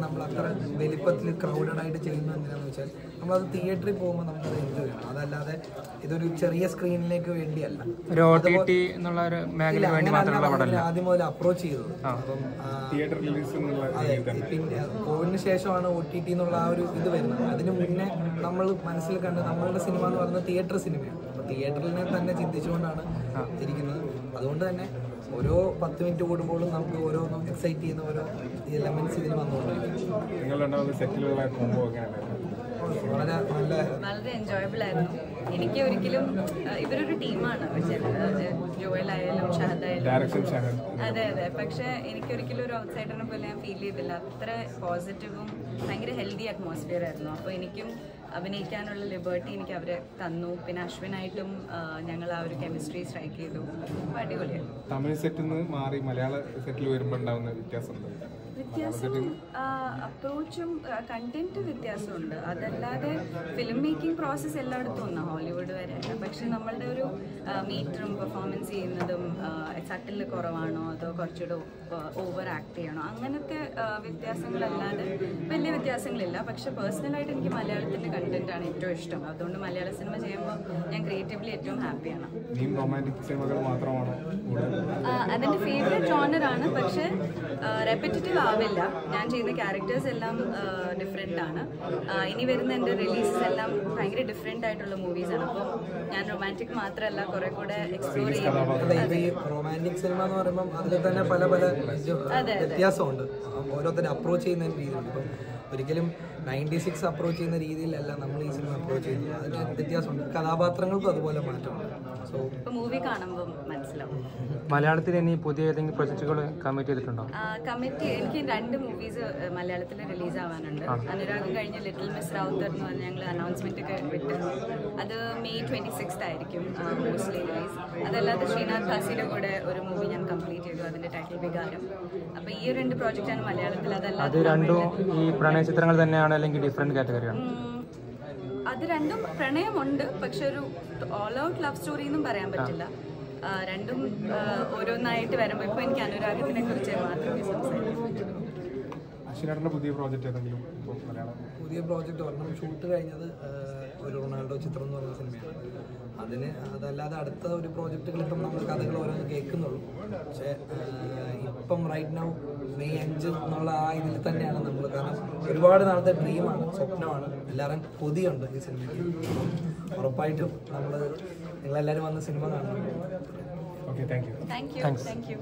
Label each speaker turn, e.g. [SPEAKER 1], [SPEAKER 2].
[SPEAKER 1] നമ്മൾ അത്ര വലിപ്പത്തിൽ ക്രൗഡഡ് ആയിട്ട് ചെയ്യുന്നത് എന്തിനാന്ന് വെച്ചാൽ നമ്മളത് തിയേറ്ററിൽ പോകുമ്പോൾ നമുക്കത് എൻജോയ് ചെയ്യണം. അതല്ലാതെ ഇതൊരു ചെറിയ സ്ക്രീനിലേക്ക് വേണ്ടിയല്ല. ആദ്യം മുതൽ അപ്രോച്ച് ചെയ്തത്. അതെ പിന്നെ കോവിഡിന് ശേഷമാണ് ഒ ടി ടി എന്നുള്ള ആ ഒരു ഇത് വരുന്നത്. അതിന് മുന്നേ നമ്മൾ മനസ്സിൽ കണ്ട് നമ്മളുടെ സിനിമ എന്ന് പറയുന്നത് തിയേറ്റർ സിനിമയാണ് തിയേറ്ററിനെ തന്നെ ചിന്തിച്ചുകൊണ്ടാണ് ഇരിക്കുന്നത്. അതുകൊണ്ട് തന്നെ ഓരോ പത്ത് മിനിറ്റ് കൂടുമ്പോഴും നമുക്ക് ഓരോന്നും എക്സൈറ്റ് ചെയ്യുന്ന ഓരോ എലമെന്റ്സ് ഇതിൽ വന്നുകൊണ്ടിരിക്കും വളരെ നല്ല
[SPEAKER 2] വളരെ എൻജോയബിൾ ആയിരുന്നു. എനിക്ക് ഒരിക്കലും ഇവരൊരു ടീമാണ്. ജോയൽ ആയാലും ഷഹദ്
[SPEAKER 3] ഡയറക്ഷൻ ചാനൽ
[SPEAKER 2] അതെ അതെ. പക്ഷെ എനിക്കൊരിക്കലും ഒരു ഔട്ട്സൈഡറിനെ പോലെ ഞാൻ ഫീൽ ചെയ്തില്ല. അത്ര പോസിറ്റീവും ഭയങ്കര ഹെൽത്തി അറ്റ്മോസ്ഫിയർ ആയിരുന്നു. അപ്പോൾ എനിക്കും അഭിനയിക്കാനുള്ള ലിബർട്ടി എനിക്ക് അവരെ തന്നു. പിന്നെ അശ്വിനായിട്ടും ഞങ്ങൾ ആ ഒരു കെമിസ്ട്രി സ്ട്രൈക്ക് ചെയ്തു. അടിപൊളിയായിരുന്നു
[SPEAKER 3] തമിഴ് സെറ്റിൽ നിന്ന് മാറി മലയാള സെറ്റിൽ വരുമ്പോൾ ഉണ്ടാവുന്ന വ്യത്യാസം
[SPEAKER 2] വ്യത്യാസം അപ്രോച്ചും കണ്ടന്റ് വ്യത്യാസമുണ്ട്. അതല്ലാതെ ഫിലിം മേക്കിംഗ് പ്രോസസ്സ് എല്ലായിടത്തും ഒന്ന്. ഹോളിവുഡ് വരെ. പക്ഷെ നമ്മളുടെ ഒരു മീറ്ററും പെർഫോമൻസ് ചെയ്യുന്നതും സട്ടിൽ കുറവാണോ അതോ കുറച്ചുകൂടെ ഓവർ ആക്ട് ചെയ്യണോ? അങ്ങനത്തെ വ്യത്യാസങ്ങളല്ലാതെ വലിയ വ്യത്യാസങ്ങളില്ല. പക്ഷെ പേഴ്സണലായിട്ട് എനിക്ക് മലയാളത്തിന്റെ കണ്ടന്റ് ആണ് ഏറ്റവും ഇഷ്ടം. അതുകൊണ്ട് മലയാള സിനിമ ചെയ്യുമ്പോൾ ഞാൻ ക്രിയേറ്റീവ്ലി ഏറ്റവും ഹാപ്പിയാണ് അതെന്റെ ഫേവറേറ്റ് ഓണർ ആണ്. പക്ഷെ റെപ്പറ്റേറ്റീവ് ആവില്ല. ഞാൻ ചെയ്യുന്ന ക്യാരക്ടേഴ്സ് എല്ലാം ഡിഫറെന്റ് ആണ്. ഇനി വരുന്ന എന്റെ റിലീസസ് എല്ലാം ഭയങ്കര ഡിഫറെന്റ് ആയിട്ടുള്ള മൂവീസാണ് അപ്പോൾ ഞാൻ റൊമാന്റിക് മാത്രമല്ല കുറെ കൂടെ എക്സ്പ്ലോർ ചെയ്യുന്നത്
[SPEAKER 1] ഈ റൊമാന്റിക് സിനിമ എന്ന് പറയുമ്പോൾ അതിൽ തന്നെ പല പല വ്യത്യാസമുണ്ട്. ഓരോരുത്തരെ അപ്രോച്ച് ചെയ്യുന്ന രീതിയിലുണ്ട്. ഇപ്പം ഒരിക്കലും നയന്റി സിക്സ് അപ്രോച്ച് ചെയ്യുന്ന രീതിയിലല്ല നമ്മൾ ഈ സിനിമ അപ്രോച്ച് ചെയ്യുന്നത്. അതിന് വ്യത്യാസമുണ്ട്. കഥാപാത്രങ്ങൾക്കും അതുപോലെ മാറ്റമുണ്ട്. സോ
[SPEAKER 2] മൂവി കാണുമ്പോൾ മനസ്സിലാവും.
[SPEAKER 4] മലയാളത്തിൽ ഇനി പുതിയ ഏതെങ്കിലും പ്രൊജക്റ്റുകൾ കമ്മിറ്റ് ചെയ്തിട്ടുണ്ടോ?
[SPEAKER 2] കമ്മിറ്റ് എനിക്ക് രണ്ട് മൂവീസ് മലയാളത്തിൽ റിലീസ് ആവാനുണ്ട്. അനുരാഗം കഴിഞ്ഞ ലിറ്റിൽ മിസ് റൗത്തർ എന്ന് പറഞ്ഞ് ഞങ്ങൾ അനൗൺസ്മെന്റ് ഒക്കെ വിട്ടിരുന്നു അത് മെയ് ട്വന്റി സിക്സ് ആയിരിക്കും മോസ്റ്റ്ലി റിലീസ് അതല്ലാതെ ശ്രീനാഥ് ഭാസിയുടെ കൂടെ ഒരു മൂവി ഞാൻ കംപ്ലീറ്റ് ചെയ്തു അതിന്റെ ടൈറ്റിൽ വികാരം. അപ്പൊ ഈ ഒരു രണ്ട് പ്രോജക്റ്റാണ് മലയാളത്തിൽ
[SPEAKER 4] അത്
[SPEAKER 2] അതല്ലാതെ
[SPEAKER 4] രണ്ടും ഈ പ്രണയ ചിത്രങ്ങൾ തന്നെയാണ് അല്ലെങ്കിൽ ഡിഫറെന്റ് കാറ്റഗറിയാണ്
[SPEAKER 2] അത് രണ്ടും പ്രണയമുണ്ട്. പക്ഷെ ഒരു ഓൾ ഔട്ട് ലവ് സ്റ്റോറി എന്നും പറയാൻ പറ്റില്ല. രണ്ടും ഓരോന്നായിട്ട് വരുമ്പോൾ ഇപ്പോൾ എനിക്ക് അനുരാഗത്തിനെ കുറിച്ച് മാത്രമേ സംസാരിക്കാൻ
[SPEAKER 3] പുതിയ പ്രോജക്റ്റ് ഏതെങ്കിലും മലയാളം?
[SPEAKER 1] പുതിയ പ്രോജക്റ്റ് ഒരെണ്ണം ഷൂട്ട് കഴിഞ്ഞത് ഒരു റൊണാൾഡോ ചിത്രം എന്ന് പറയുന്ന സിനിമയാണ് അതിന് അതല്ലാതെ അടുത്ത ഒരു പ്രോജക്റ്റുകൾ ഇപ്പം നമ്മൾ കഥകൾ ഓരോന്ന് കേൾക്കുന്നുള്ളൂ. പക്ഷേ ഇപ്പം റൈറ്റ് നൗ മെയ് അഞ്ച് എന്നുള്ള ആ ഇതിൽ തന്നെയാണ് നമ്മൾ കാരണം ഒരുപാട് നാളത്തെ ഡ്രീമാണ് സ്വപ്നമാണ്. എല്ലാവരും കൊതിയുണ്ട് ഈ സിനിമയ്ക്ക്. ഉറപ്പായിട്ടും നമ്മൾ നിങ്ങളെല്ലാവരും വന്ന സിനിമ കാണണം.
[SPEAKER 3] Okay thank you
[SPEAKER 2] thank you thank you